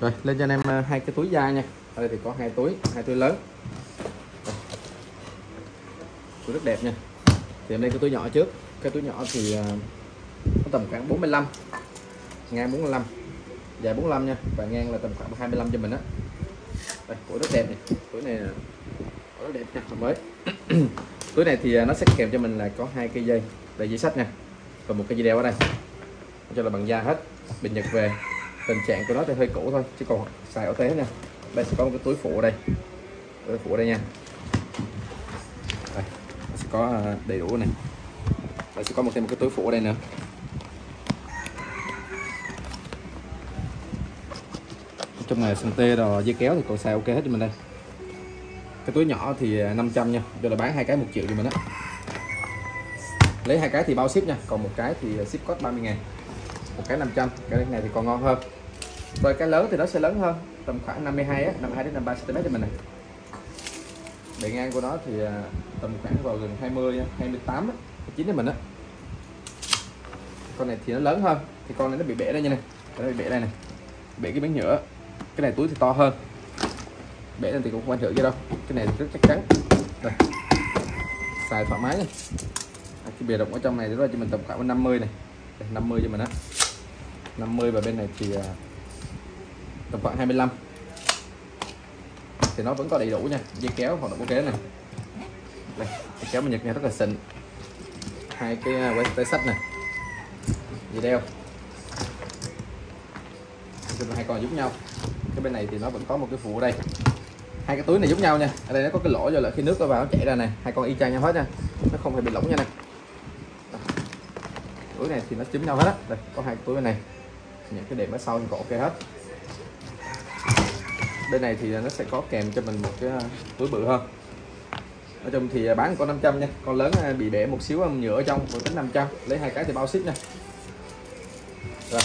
rồi, lên cho anh em ờ, hai cái túi da nha. Ở đây thì có hai túi hai túi lớn. Túi rất đẹp nha. Thì em lên cái túi nhỏ trước. Cái túi nhỏ thì ờ, có tầm khoảng 45 ngang 45 dài 45 nha. Và ngang là tầm khoảng 25 cho mình á. Đây, túi rất đẹp này túi này túi rất đẹp nha mới. Túi này thì ờ, nó sẽ kèm cho mình là có hai cây dây đây dây sách nha. Và một cái dây đeo ở đây. Cho là bằng da hết. Bình nhật về tình trạng của nó thì hơi cũ thôi, chứ còn xài ok hết nha đây sẽ có một cái túi phụ ở đây. Túi phụ ở đây nha. Đây sẽ có à, đầy đủ này. Đây sẽ có một thêm một cái túi phụ ở đây nữa. Trong này sừng tê rồi dây kéo thì còn xài ok hết cho mình đây cái túi nhỏ thì à, 500 nha. Cho là bán hai cái một triệu cho mình á. Lấy hai cái thì bao ship nha. Còn một cái thì à, ship cost 30 ngàn một cái 500 cái này thì còn ngon hơn. Rồi cái lớn thì nó sẽ lớn hơn tầm khoảng 52 á 52 đến 53 cm cho mình này. Bề ngang của nó thì à, tầm khoảng vào gần 20 28 á 9 cho mình á. Con này thì nó lớn hơn thì con này nó bị bể đây nha này. Nó bị bể đây này. Bể cái miếng nhựa cái này túi thì to hơn. Bể lên thì cũng không ảnh hưởng gì đâu. Cái này thì rất chắc chắn. Rồi. xài thoải mái nha. Cái bìa rộng ở trong này thì ra cho mình tầm khoảng 50 này. Đây, 50 cho mình á. 50 và bên này thì à, tầm khoảng 25 thì nó vẫn có đầy đủ nha, dây kéo, hoạt động ok này. Đây, dây kéo mình nhật nha rất là xịn. Hai cái à, quay tay sách này. Dây đeo. Hai con giúp nhau. Cái bên này thì nó vẫn có một cái phụ ở đây. Hai cái túi này giống nhau nha. Ở đây nó có cái lỗ rồi là khi nước nó vào nó chảy ra này. Hai con y chang nhau hết nha. Nó không hề bị lỏng nha này. Túi này thì nó chấm nhau hết á. Đây, có hai túi bên này những cái đệm ở sau thì có ok hết. Bên này thì nó sẽ có kèm cho mình một cái à, túi bự hơn. Nói chung thì à, bán con 500 nha. Con lớn à, bị bể một xíu nhựa ở trong một tính 500 lấy hai cái thì bao ship nha. Rồi.